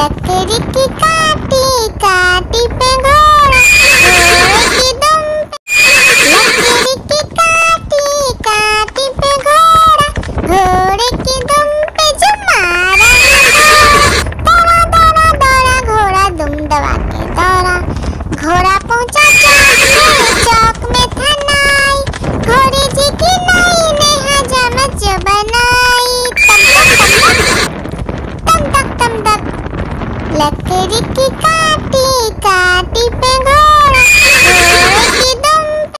लकड़ी की काटी लकड़ी की काटी का